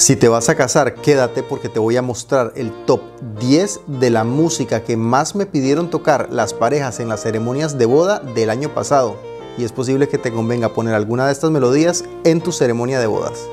Si te vas a casar, quédate porque te voy a mostrar el top 10 de la música que más me pidieron tocar las parejas en las ceremonias de boda del año pasado. Y es posible que te convenga poner alguna de estas melodías en tu ceremonia de bodas.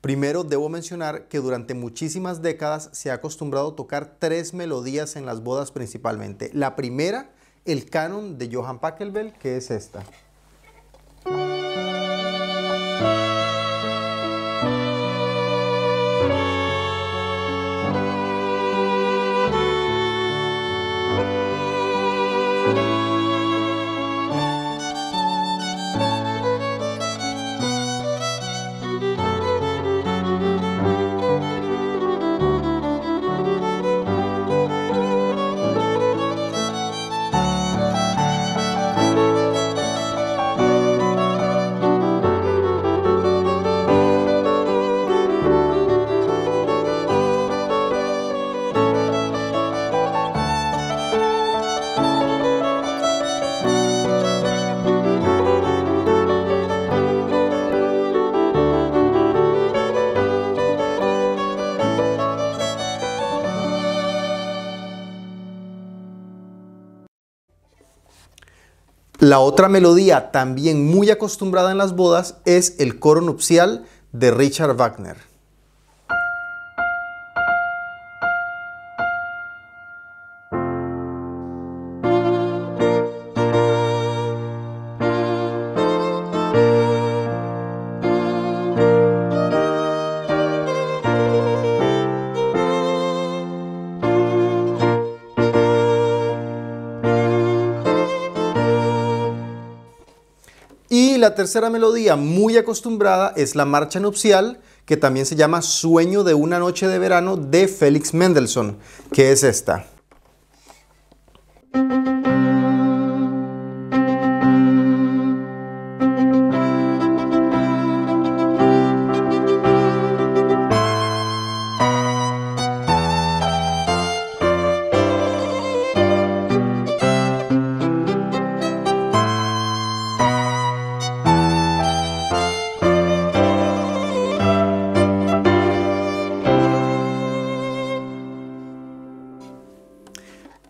Primero debo mencionar que durante muchísimas décadas se ha acostumbrado tocar tres melodías en las bodas principalmente. La primera, el canon de Johann Pachelbel, que es esta. La otra melodía también muy acostumbrada en las bodas es el coro nupcial de Richard Wagner. La tercera melodía muy acostumbrada es la marcha nupcial, que también se llama Sueño de una noche de verano de Félix Mendelssohn, que es esta.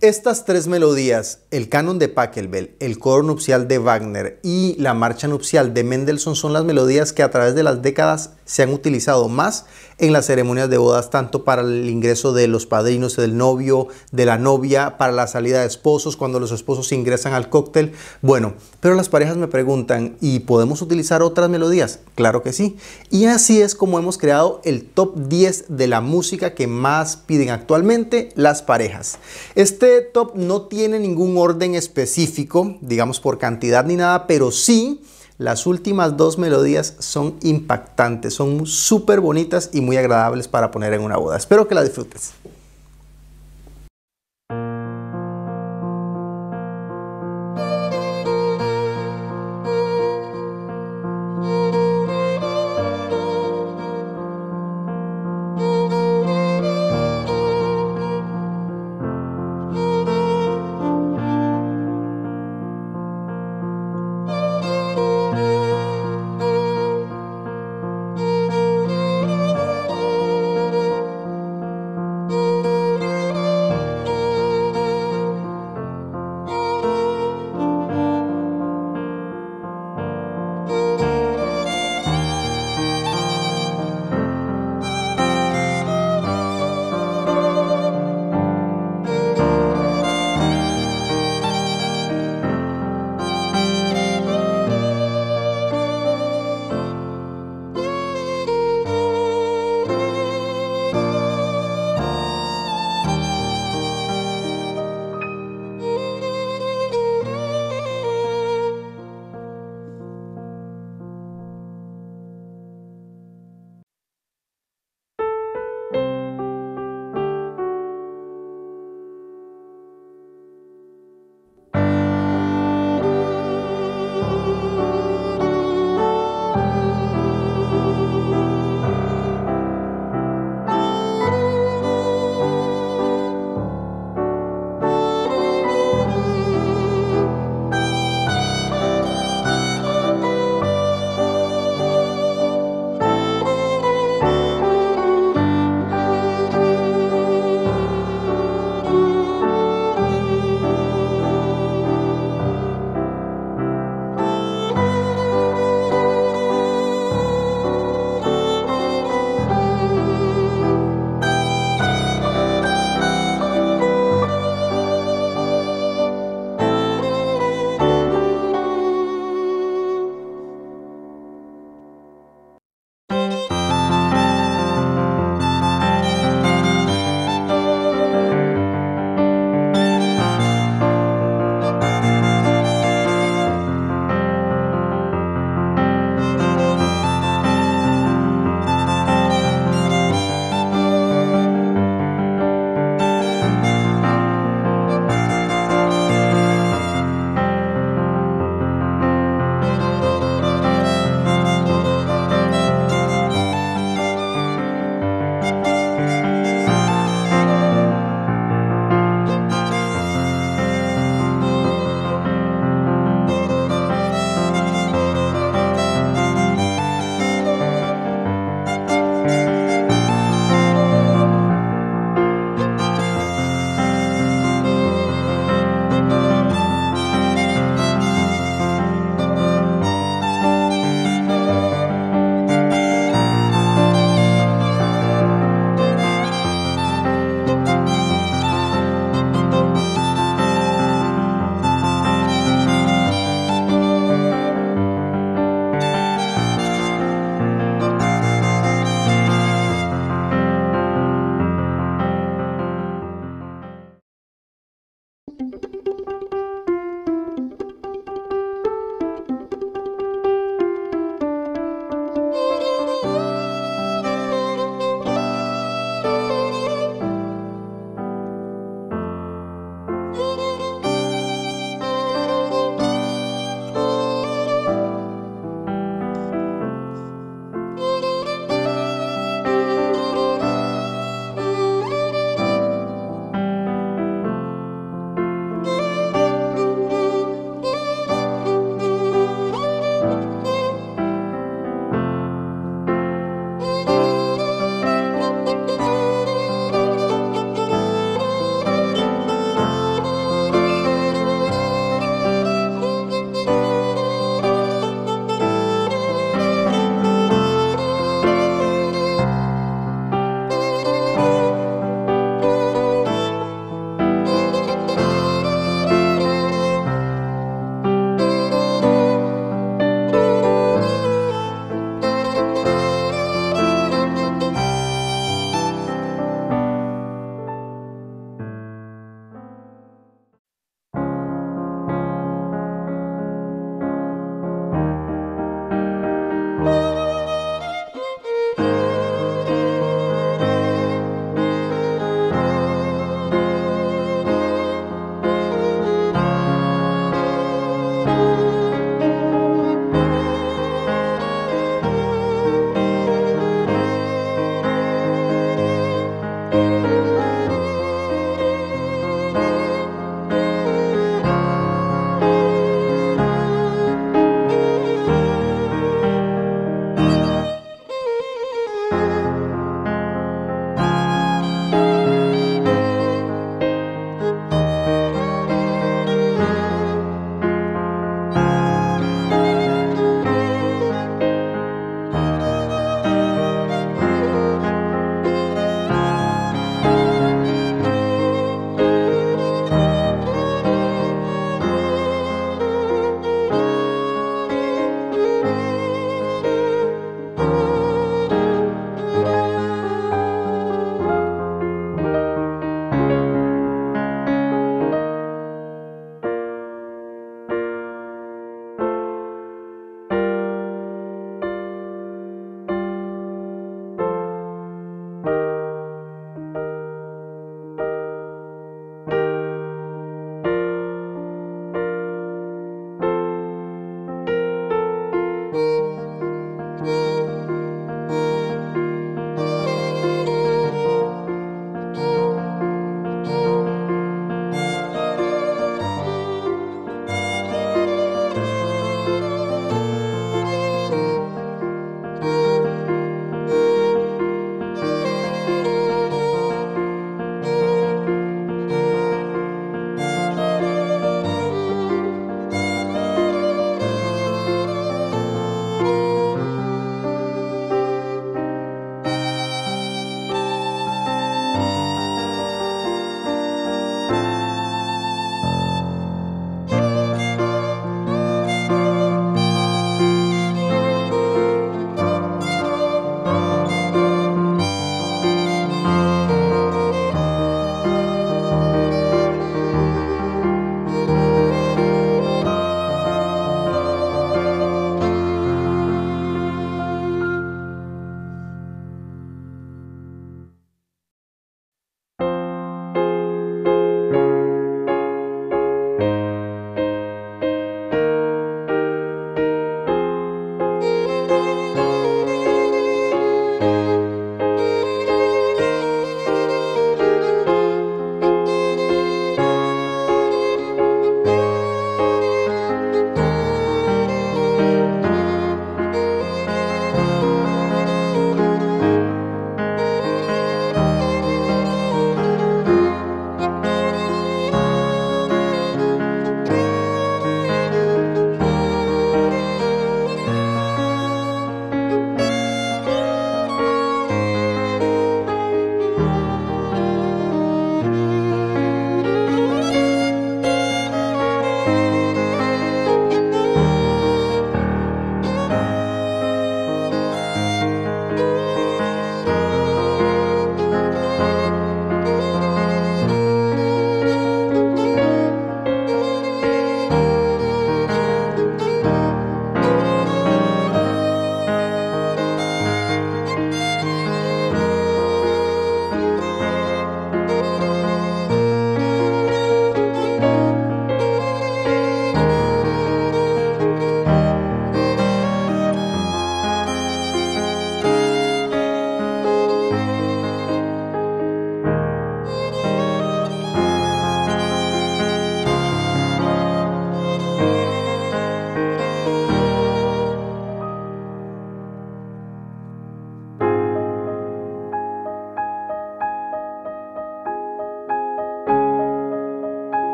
Estas tres melodías, el canon de Pachelbel, el coro nupcial de Wagner y la marcha nupcial de Mendelssohn son las melodías que a través de las décadas se han utilizado más en las ceremonias de bodas, tanto para el ingreso de los padrinos, del novio, de la novia, para la salida de esposos, cuando los esposos ingresan al cóctel. Bueno, pero las parejas me preguntan, ¿y podemos utilizar otras melodías? Claro que sí. Y así es como hemos creado el top 10 de la música que más piden actualmente las parejas. Este top no tiene ningún orden específico, digamos por cantidad ni nada, pero sí las últimas dos melodías son impactantes, son súper bonitas y muy agradables para poner en una boda. Espero que la disfrutes.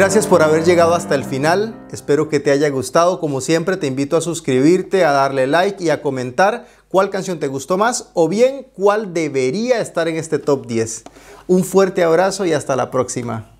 Gracias por haber llegado hasta el final, espero que te haya gustado, como siempre te invito a suscribirte, a darle like y a comentar cuál canción te gustó más o bien cuál debería estar en este top 10. Un fuerte abrazo y hasta la próxima.